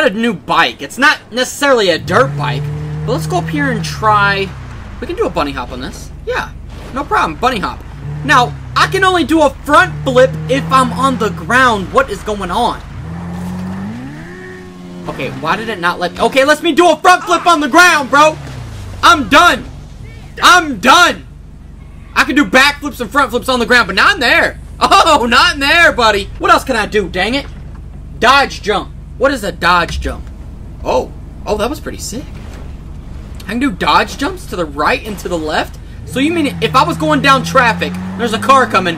got a new bike. It's not necessarily a dirt bike, but let's go up here and try... We can do a bunny hop on this. Yeah, no problem. Bunny hop. Now, I can only do a front flip if I'm on the ground. What is going on? Okay, why did it not let me... Okay, let me do a front flip on the ground, bro. I'm done. I'm done. I can do back flips and front flips on the ground, but not in there. Oh, not in there, buddy. What else can I do, dang it? Dodge jump. What is a dodge jump? Oh, oh, that was pretty sick. I can do dodge jumps to the right and to the left? So you mean if I was going down traffic, there's a car coming...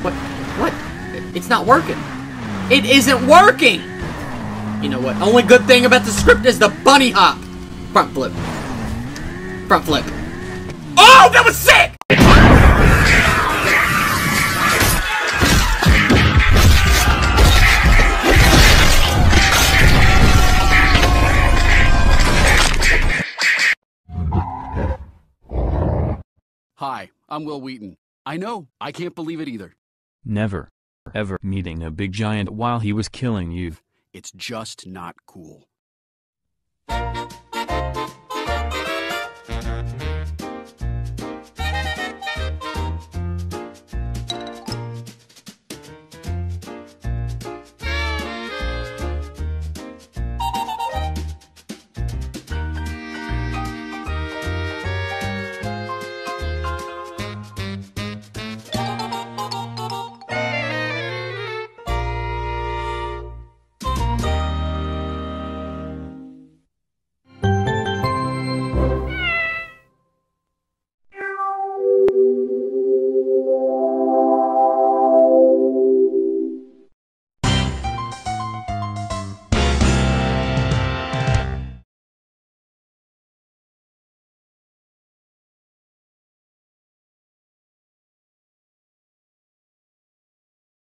What? What? It's not working. It isn't working! You know what? Only good thing about the script is the bunny hop. Front flip. Front flip. Oh, that was sick! Hi, I'm Wil Wheaton. I know, I can't believe it either. Never, ever meeting a big giant while he was killing you. It's just not cool.